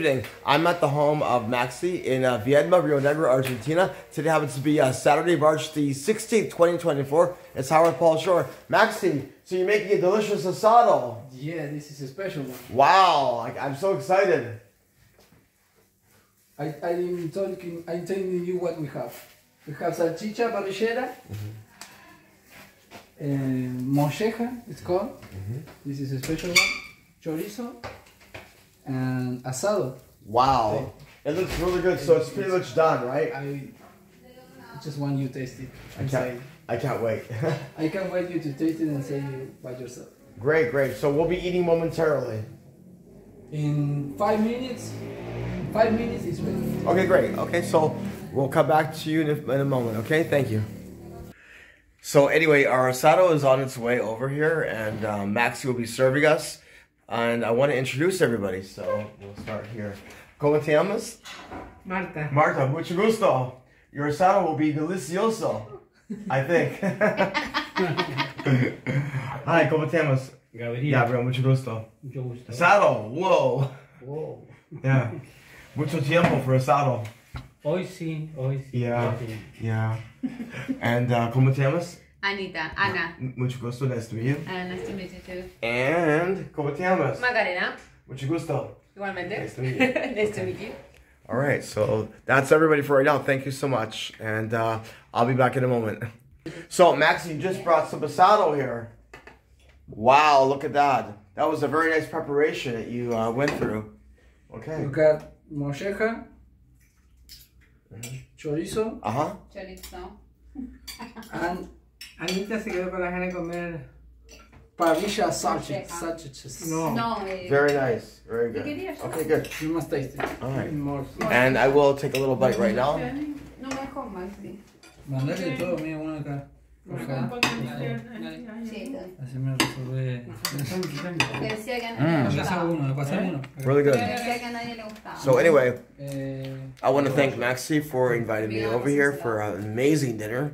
I'm at the home of Maxi in uh, Viedma, Rio Negro, Argentina. Today happens to be uh, Saturday, March the 16th, 2024. It's Howard Paul Shore. Maxi, so you're making a delicious asado. Yeah, this is a special one. Wow, I, I'm so excited. I, I'm talking, I'm telling you what we have. We have salchicha parrillera, uh, molleja, it's called. This is a special one. Chorizo and asado. Wow. It looks really good, so it's pretty much done, right? I just want you to taste it. I can't, say, I can't wait. I can't wait you to taste it and say you by yourself. great, great. So we'll be eating momentarily. In five minutes, five minutes is ready. Okay, great. Okay, so we'll come back to you in a, in a moment, okay? Thank you. So anyway, our asado is on its way over here, and um, Maxi will be serving us. And I want to introduce everybody, so we'll start here. ¿Cómo te llamas? Marta. Marta, mucho gusto. Your asado will be delicioso, I think. Hi, ¿cómo te llamas? Gabriel. Gabriel, mucho gusto. Mucho gusto. Asado, whoa. Wow. Yeah. Mucho tiempo for asado. Hoy sí, hoy sí. Yeah. Yeah. And uh, ¿cómo te llamas? Anita, Ana. M- Mucho gusto, nice to meet you. Uh, nice to meet you too. And ¿cómo te llamas? Magdalena, Mucho gusto. igualmente. Nice to meet you. nice to meet you. All right, so that's everybody for right now. Thank you so much, and uh, I'll be back in a moment. So Max, you just brought some asado here. Wow, look at that. That was a very nice preparation that you uh, went through. Okay. You got molleja, chorizo, Uh huh. Chorizo. and Anita se quedó con la ganas de comer. parrilla salchicha. Molleja. Salchichas. No. No, eh, Very nice. Very good. Okay, good. You must taste it. All right. More. And I will take a little bite right now. No me comas, sí. Mandale todo, mira, uno acá. Acá. Sí, Así me resolvé. que decía que a Mm. nadie Me le pasa gustaba. uno, me pasa uno. Really good. Decía que a nadie le gustaba. So anyway, Eh, I want to thank Maxi for inviting me over here for an amazing dinner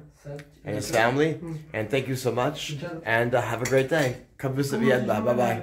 and his family. And thank you so much. And uh, have a great day. Come visit Viedma. Bye bye.